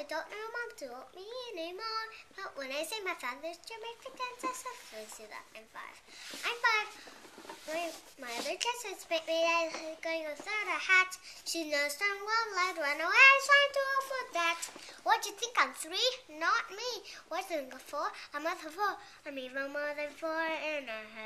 I don't know mom to help me anymore. But when I say my father's Jamaican dance, I suddenly say that I'm five. I'm five. My, my other cousins make me going without a hat. She knows darn well I'd run away. I'm trying to offer that. What do you think? I'm three? Not me. What's a four? I'm a four. I'm even more than four and a half.